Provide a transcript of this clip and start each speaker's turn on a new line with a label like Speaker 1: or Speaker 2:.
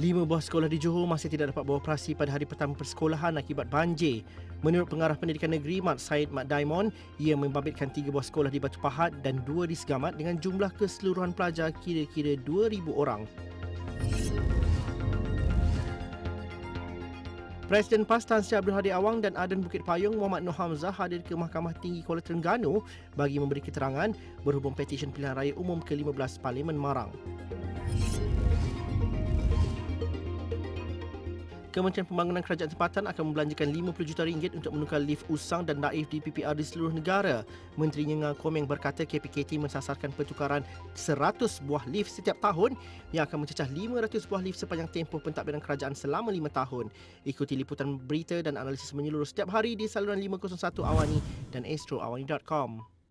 Speaker 1: Lima buah sekolah di Johor masih tidak dapat beroperasi pada hari pertama persekolahan akibat banjir. Menurut Pengarah Pendidikan Negeri Mat Said Mat Daimon, ia membabitkan tiga buah sekolah di Batu Pahat dan dua di Segamat dengan jumlah keseluruhan pelajar kira-kira 2,000 orang. Presiden PAS Tan Sri Abdul Hadi Awang dan Adan Bukit Payung Muhammad Noh Hamzah hadir ke Mahkamah Tinggi Kuala Terengganu bagi memberi keterangan berhubung petisyen pilihan raya umum ke-15 Parlimen Marang. Kementerian Pembangunan Kerajaan Tempatan akan membelanjakan 50 juta ringgit untuk menukar lift usang dan naif di PPR di seluruh negara. Menteri Nga Komeng berkata KPKT mensasarkan pertukaran 100 buah lift setiap tahun yang akan mencecah 500 buah lift sepanjang tempoh pentadbiran kerajaan selama 5 tahun. Ikuti liputan berita dan analisis menyeluruh setiap hari di saluran 501 Awani dan astroawani.com.